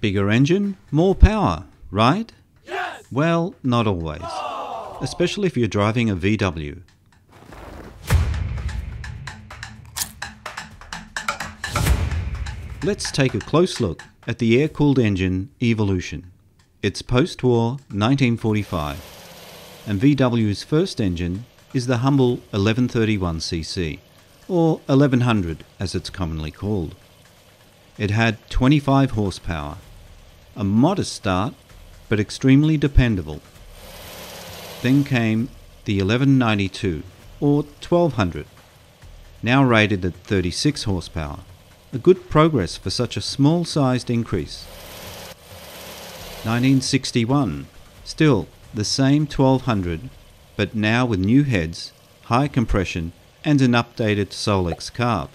Bigger engine, more power, right? Yes! Well, not always. Especially if you're driving a VW. Let's take a close look at the air-cooled engine evolution. It's post-war 1945, and VW's first engine is the humble 1131cc, or 1100 as it's commonly called. It had 25 horsepower, a modest start, but extremely dependable. Then came the 1192, or 1200, now rated at 36 horsepower, a good progress for such a small sized increase. 1961, still the same 1200, but now with new heads, high compression, and an updated Solex carb,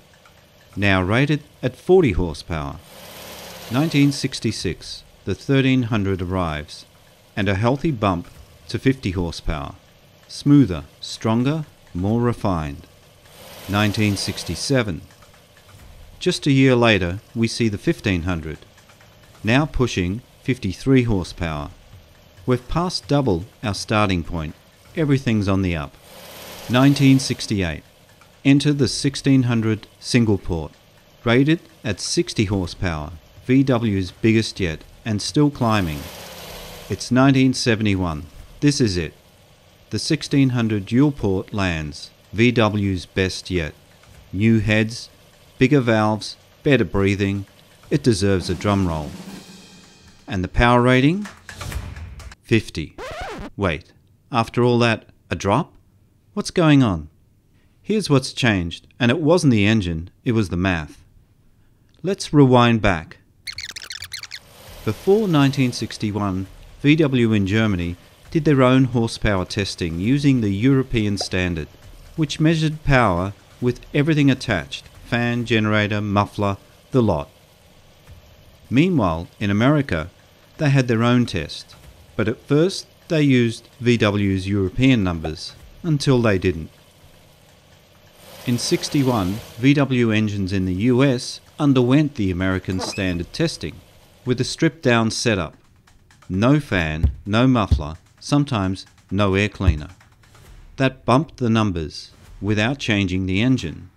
now rated at 40 horsepower. 1966, the 1300 arrives, and a healthy bump to 50 horsepower. Smoother, stronger, more refined. 1967. Just a year later, we see the 1500, now pushing 53 horsepower. We've passed double our starting point. Everything's on the up. 1968. Enter the 1600 single port, rated at 60 horsepower, VW's biggest yet, and still climbing. It's 1971. This is it. The 1600 dual port lands, VW's best yet. New heads, bigger valves, better breathing. It deserves a drum roll. And the power rating? 50. Wait, after all that, a drop? What's going on? Here's what's changed, and it wasn't the engine, it was the math. Let's rewind back. Before 1961, VW in Germany did their own horsepower testing using the European standard, which measured power with everything attached fan, generator, muffler, the lot. Meanwhile, in America, they had their own test, but at first they used VW's European numbers until they didn't. In 61, VW engines in the US underwent the American standard testing with a stripped down setup. No fan, no muffler, sometimes no air cleaner. That bumped the numbers without changing the engine.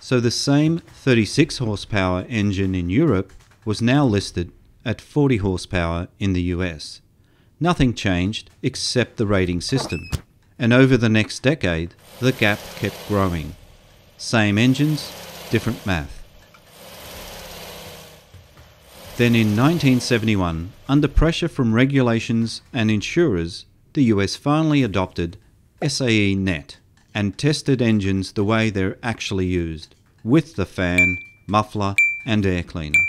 So the same 36 horsepower engine in Europe was now listed at 40 horsepower in the US. Nothing changed except the rating system. And over the next decade, the gap kept growing. Same engines, different math. Then in 1971, under pressure from regulations and insurers, the US finally adopted SAE Net and tested engines the way they're actually used, with the fan, muffler, and air cleaner.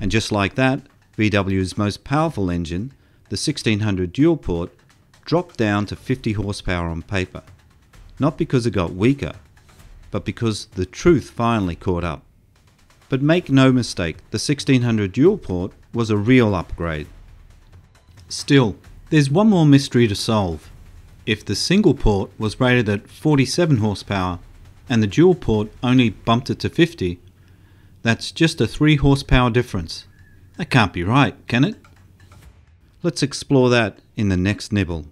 And just like that, VW's most powerful engine, the 1600 dual port, dropped down to 50 horsepower on paper. Not because it got weaker, but because the truth finally caught up. But make no mistake, the 1600 dual port was a real upgrade. Still, there's one more mystery to solve. If the single port was rated at 47 horsepower and the dual port only bumped it to 50, that's just a 3 horsepower difference. That can't be right, can it? Let's explore that in the next nibble.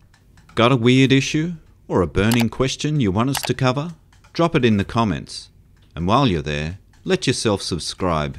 Got a weird issue or a burning question you want us to cover? Drop it in the comments. And while you're there, let yourself subscribe